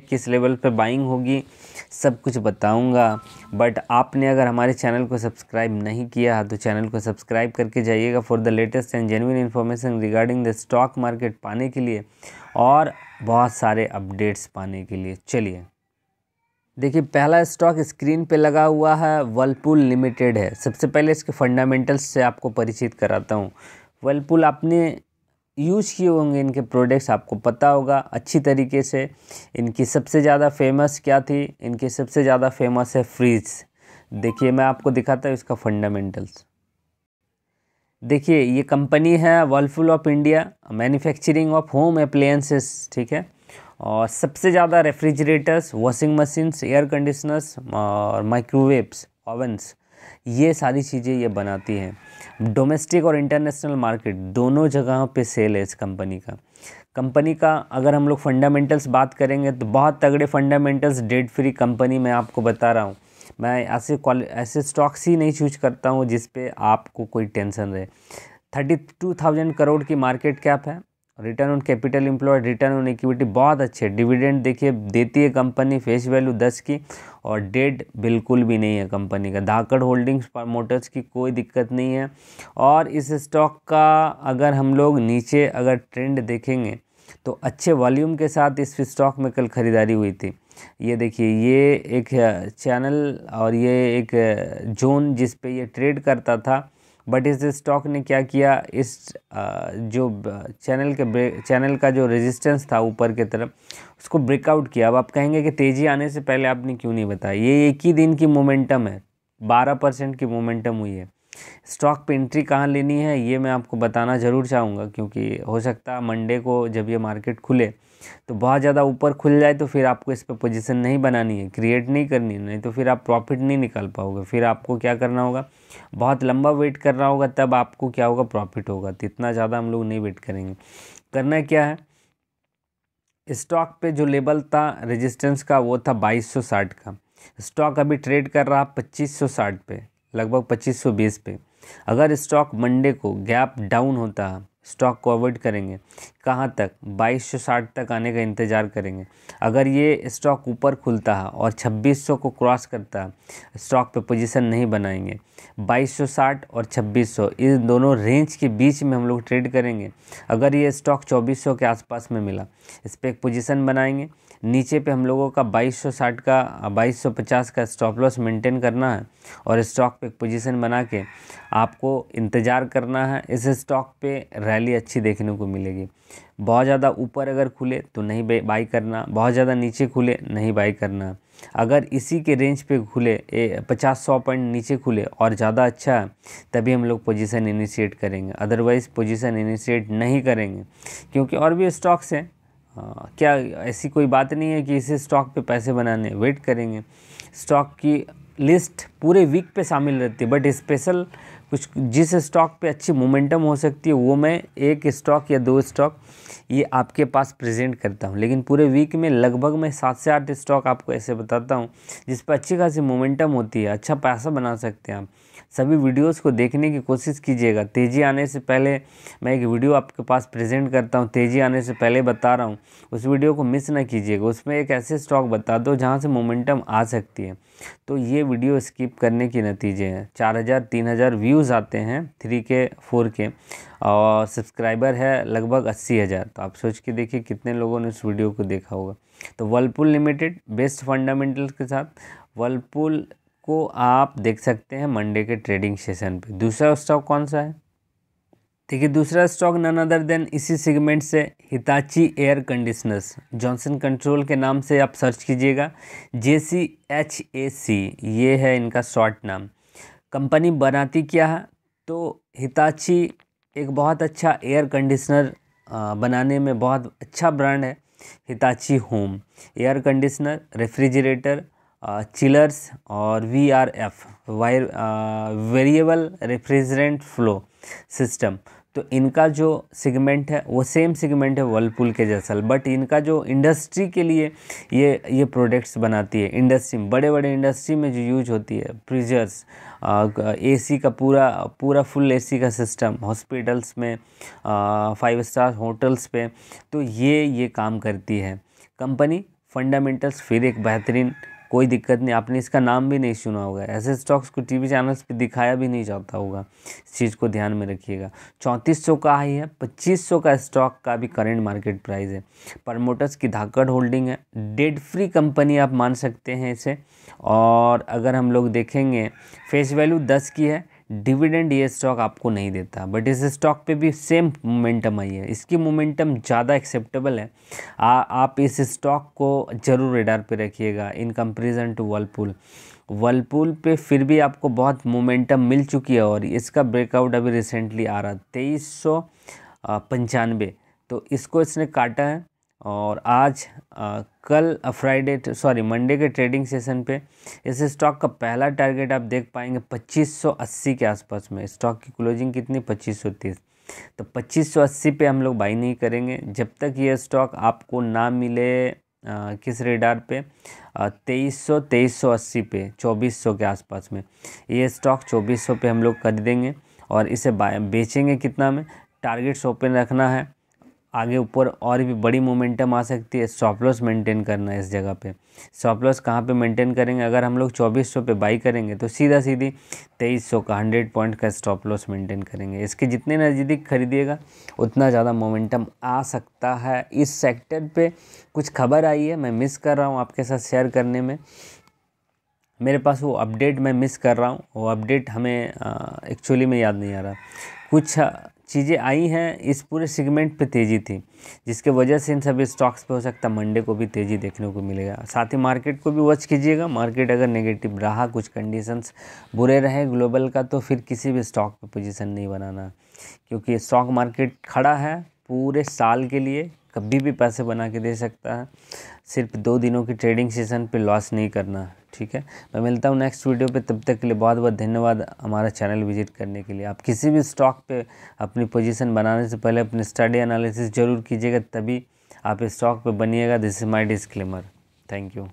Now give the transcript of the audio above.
किस लेवल पे बाइंग होगी, सब कुछ बताऊँगा। बट आपने अगर हमारे चैनल को सब्सक्राइब नहीं किया तो चैनल को सब्सक्राइब करके जाइएगा for the latest and genuine information regarding the stock market पाने के लिए और बहुत सारे अपडेट्स पाने के लिए। चलिए। देखिए, पहला स्टॉक स्क्रीन पे लगा हुआ है वर्लपूल लिमिटेड है। सबसे पहले इसके फंडामेंटल्स से आपको परिचित कराता हूँ। वर्लपूल आपने यूज़ किए होंगे, इनके प्रोडक्ट्स आपको पता होगा अच्छी तरीके से। इनकी सबसे ज़्यादा फ़ेमस क्या थी? इनकी सबसे ज़्यादा फ़ेमस है फ्रीज देखिए, मैं आपको दिखाता हूँ इसका फंडामेंटल्स देखिए, ये कंपनी है Whirlpool of India manufacturing of home appliances ठीक है? और सबसे ज़्यादा refrigerators washing machines air conditioners और माइक्रोवेव्स ओवंस ये सारी चीज़ें ये बनाती हैं। डोमेस्टिक और इंटरनेशनल मार्केट दोनों जगहों पे सेल है इस कंपनी का। कंपनी का अगर हम लोग फंडामेंटल्स बात करेंगे तो बहुत तगड़े फंडामेंटल्स डेट फ्री कंपनी मैं आपको बता रहा हूँ। मैं ऐसे ऐसे स्टॉक्स ही नहीं चूज़ करता हूँ जिस पे आपको कोई टेंशन रहे। थर्टी टू थाउज़ेंड करोड़ की मार्केट कैप है। Return on capital employed, return on equity बहुत अच्छे। डिविडेंड देखिए, देती है कंपनी फेस वैल्यू दस की और डेट बिल्कुल भी नहीं है कंपनी का। धाकड़ होल्डिंग्स मोटर्स की कोई दिक्कत नहीं है। और इस स्टॉक का अगर हम लोग नीचे अगर ट्रेंड देखेंगे तो अच्छे वॉल्यूम के साथ इस स्टॉक में कल ख़रीदारी हुई थी। ये देखिए, ये एक चैनल और ये एक जोन जिस पे ये ट्रेड करता था बट इस स्टॉक ने क्या किया? इस जो चैनल के चैनल का जो रेजिस्टेंस था ऊपर की तरफ़, उसको ब्रेकआउट किया। अब आप कहेंगे कि तेज़ी आने से पहले आपने क्यों नहीं बताया? ये एक ही दिन की मोमेंटम है। बारह परसेंट की मोमेंटम हुई है। स्टॉक पे एंट्री कहाँ लेनी है, ये मैं आपको बताना ज़रूर चाहूँगा, क्योंकि हो सकता है मंडे को जब ये मार्केट खुले तो बहुत ज़्यादा ऊपर खुल जाए तो फिर आपको इस पर पोजीशन नहीं बनानी है क्रिएट नहीं करनी है नहीं तो फिर आप प्रॉफिट नहीं निकाल पाओगे। फिर आपको क्या करना होगा, बहुत लंबा वेट करना होगा, तब आपको क्या होगा प्रॉफिट होगा तो इतना ज़्यादा हम लोग नहीं वेट करेंगे। करना क्या है, स्टॉक पे जो लेवल था रेजिस्टेंस का, वो था 2260 का। स्टॉक अभी ट्रेड कर रहा 2560 पे। लगभग 2520 पे। अगर स्टॉक मंडे को गैप डाउन होता है स्टॉक को अवॉइड करेंगे, कहाँ तक? बाईस सौ साठ तक आने का इंतज़ार करेंगे। अगर ये स्टॉक ऊपर खुलता है और छब्बीस सौ को क्रॉस करता, स्टॉक पे पोजीशन नहीं बनाएँगे। बाईस सौ साठ और छब्बीस सौ, इन दोनों रेंज के बीच में हम लोग ट्रेड करेंगे। अगर ये स्टॉक चौबीस सौ के आसपास में मिला, इस पर एक पोजिशन बनाएँगे। नीचे पे हम लोगों का 2260 का 2250 का स्टॉप लॉस मेंटेन करना है और स्टॉक पे एक पोजीशन बना के आपको इंतज़ार करना है। इस स्टॉक पे रैली अच्छी देखने को मिलेगी। बहुत ज़्यादा ऊपर अगर खुले तो नहीं बाई करना। बहुत ज़्यादा नीचे खुले, नहीं बाई करना। अगर इसी के रेंज पे खुले पचास सौ पॉइंट नीचे खुले और ज़्यादा अच्छा है, तभी हम लोग पोजीशन इनिशिएट करेंगे। अदरवाइज़ पोजीशन इनिशिएट नहीं करेंगे। क्योंकि और भी स्टॉक्स हैं हाँ, क्या ऐसी कोई बात नहीं है कि इसे स्टॉक पे पैसे बनाने वेट करेंगे। स्टॉक की लिस्ट पूरे वीक पे शामिल रहती है बट स्पेशल कुछ जिस स्टॉक पे अच्छी मोमेंटम हो सकती है वो मैं एक स्टॉक या दो स्टॉक ये आपके पास प्रेजेंट करता हूँ। लेकिन पूरे वीक में लगभग मैं सात से आठ स्टॉक आपको ऐसे बताता हूँ जिस पर अच्छी खासी मोमेंटम होती है अच्छा पैसा बना सकते हैं आप। सभी वीडियोस को देखने की कोशिश कीजिएगा। तेज़ी आने से पहले मैं एक वीडियो आपके पास प्रेजेंट करता हूँ। तेज़ी आने से पहले बता रहा हूँ। उस वीडियो को मिस ना कीजिएगा। उसमें एक ऐसे स्टॉक बता दो जहाँ से मोमेंटम आ सकती है। तो ये वीडियो स्किप करने के नतीजे हैं। चार हज़ार, तीन हज़ार व्यूज़ आते हैं थ्री के, फोर के और सब्सक्राइबर है लगभग अस्सी हज़ार। तो आप सोच के देखिए कितने लोगों ने उस वीडियो को देखा होगा। तो वर्लपुल लिमिटेड, बेस्ट फंडामेंटल्स के साथ, वर्लपुल को आप देख सकते हैं मंडे के ट्रेडिंग सेशन पे। दूसरा स्टॉक कौन सा है? देखिए, दूसरा स्टॉक नन अदर देन इसी सेगमेंट से Hitachi air conditioners Johnson control के नाम से आप सर्च कीजिएगा। जे सी एच ए सी ये है इनका शॉर्ट नाम। कंपनी बनाती क्या है? तो हिताची एक बहुत अच्छा एयर कंडीशनर बनाने में बहुत अच्छा ब्रांड है Hitachi home air conditioner refrigerator chillers और V R F, wire variable refrigerant flow system. तो इनका जो सेगमेंट है, वो सेम सेगमेंट है वर्लपूल के जैसा बट इनका जो इंडस्ट्री के लिए ये ये प्रोडक्ट्स बनाती है। इंडस्ट्री में बड़े बड़े इंडस्ट्री में जो यूज़ होती है, फ्रीजर्स एसी का पूरा पूरा फुल एसी का सिस्टम, हॉस्पिटल्स में फाइव स्टार होटल्स पे तो ये ये काम करती है। कंपनी फंडामेंटल्स फिर एक बेहतरीन कोई दिक्कत नहीं, आपने इसका नाम भी नहीं सुना होगा। ऐसे स्टॉक्स को टीवी चैनल्स पे दिखाया भी नहीं जाता होगा। इस चीज़ को ध्यान में रखिएगा। चौंतीस सौ का हाई है, पच्चीस सौ का स्टॉक का भी करेंट मार्केट प्राइस है। प्रमोटर्स की धाकड़ होल्डिंग है। डेड फ्री कंपनी आप मान सकते हैं इसे। और अगर हम लोग देखेंगे फेस वैल्यू दस की है डिविडेंड ये स्टॉक आपको नहीं देता बट इस स्टॉक पे भी सेम मोमेंटम आई है। इसकी मोमेंटम ज़्यादा एक्सेप्टेबल है। आ, आप इस स्टॉक को ज़रूर रेडार पे रखिएगा in comparison to Whirlpool Whirlpool पे फिर भी आपको बहुत मोमेंटम मिल चुकी है और इसका ब्रेकआउट अभी रिसेंटली आ रहा तेईस सौ पंचानवे। तो इसको इसने काटा है। और आज आ, कल फ्राइडे सॉरी मंडे के ट्रेडिंग सेशन पे इस स्टॉक का पहला टारगेट आप देख पाएँगे 2580 के आसपास में। स्टॉक की क्लोजिंग कितनी? 2530 तो 2580 पे हम लोग बाई नहीं करेंगे। जब तक ये स्टॉक आपको ना मिले आ, किस रेडार पे? तेईस सौ तेईस सौ अस्सी पे चौबीस सौ के आसपास में। ये स्टॉक चौबीस सौ पे हम लोग खरीदेंगे और इसे बेचेंगे कितना में? टारगेट्स ओपन रखना है। आगे ऊपर और भी बड़ी मोमेंटम आ सकती है। स्टॉप लॉस मेंटेन करना है इस जगह पे। स्टॉप लॉस कहाँ पे मेंटेन करेंगे? अगर हम लोग चौबीस सौ पे बाई करेंगे तो सीधा सीधी तेईस सौ का हंड्रेड पॉइंट का स्टॉप लॉस मेंटेन करेंगे। इसके जितने नज़दीक खरीदिएगा, उतना ज़्यादा मोमेंटम आ सकता है। इस सेक्टर पर कुछ खबर आई है, मैं मिस कर रहा हूँ आपके साथ शेयर करने में। मेरे पास वो अपडेट मैं मिस कर रहा हूँ। वो अपडेट हमें एक्चुअली में याद नहीं आ रहा। कुछ चीज़ें आई हैं, इस पूरे सेगमेंट पे तेज़ी थी, जिसके वजह से इन सभी स्टॉक्स पे हो सकता है मंडे को भी तेज़ी देखने को मिलेगा। साथ ही मार्केट को भी वॉच कीजिएगा। मार्केट अगर नेगेटिव रहा, कुछ कंडीशंस बुरे रहे ग्लोबल का तो फिर किसी भी स्टॉक पे पोजीशन नहीं बनाना। क्योंकि स्टॉक मार्केट खड़ा है, पूरे साल के लिए कभी भी पैसे बना के दे सकता है। सिर्फ़ दो दिनों की ट्रेडिंग सेशन पे लॉस नहीं करना। ठीक है? मैं मिलता हूँ नेक्स्ट वीडियो पे। तब तक के लिए बहुत बहुत धन्यवाद हमारा चैनल विज़िट करने के लिए। आप किसी भी स्टॉक पे अपनी पोजीशन बनाने से पहले अपनी स्टडी एनालिसिस ज़रूर कीजिएगा, तभी आप इस स्टॉक पे बनिएगा। This is my disclaimer thank you